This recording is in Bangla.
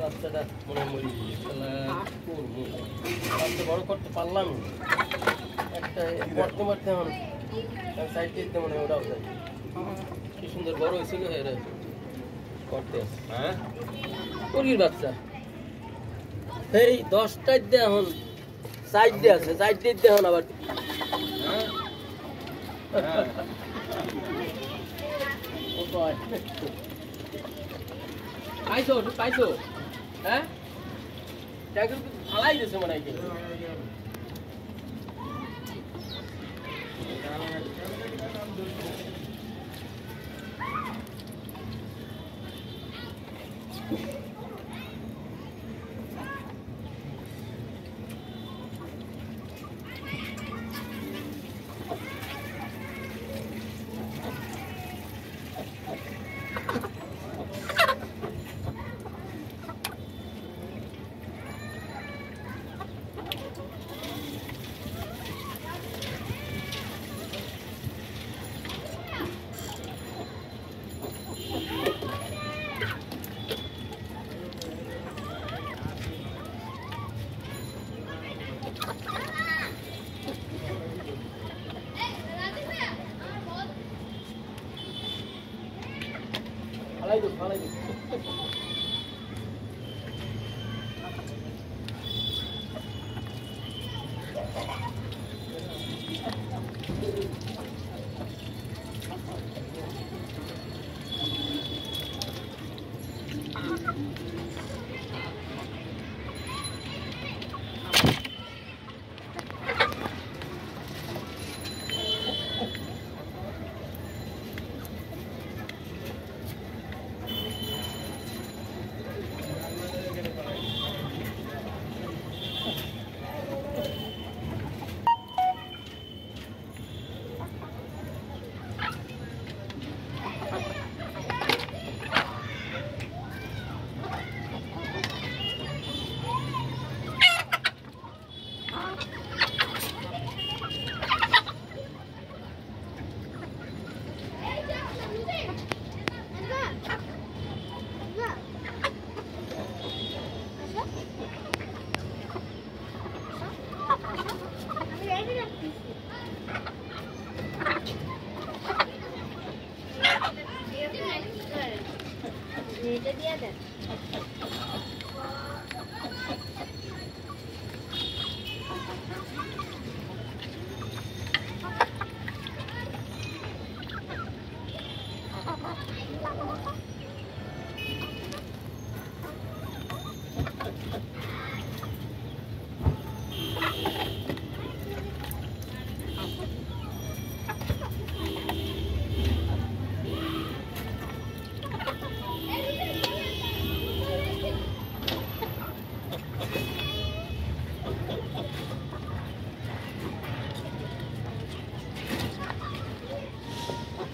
বাচ্চাটা মনে হয় মরে করব? বাচ্চা বড় করতে পারলাম একটা পড়তে মারতে এখন সাইড দিতে মনে হয় ওরাও যায় কি সুন্দর বড় হয়েছিল এরা করতে হ্যাঁ? মুরগির বাচ্চা। এই দশটার দিয়ে এখন সাইড দিয়ে আছে সাইড দিয়ে এখন আবার। হ্যাঁ। পাইছো পাইছো? হ্যাঁ ট্যাঙ্কের ফালাই দিয়েছে মনে হয় ないです、買わないです。এটা দিয়ে দেন।